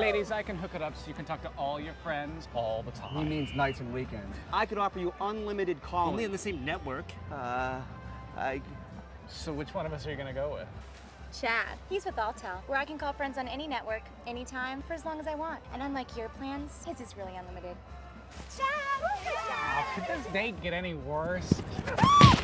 Ladies, I can hook it up so you can talk to all your friends all the time. He means nights and weekends. I could offer you unlimited calling. Only on the same network. Uh, I. So which one of us are you gonna go with? Chad. He's with Alltel, where I can call friends on any network, anytime, for as long as I want. And unlike your plans, his is really unlimited. Chad! Oh, could this date get any worse?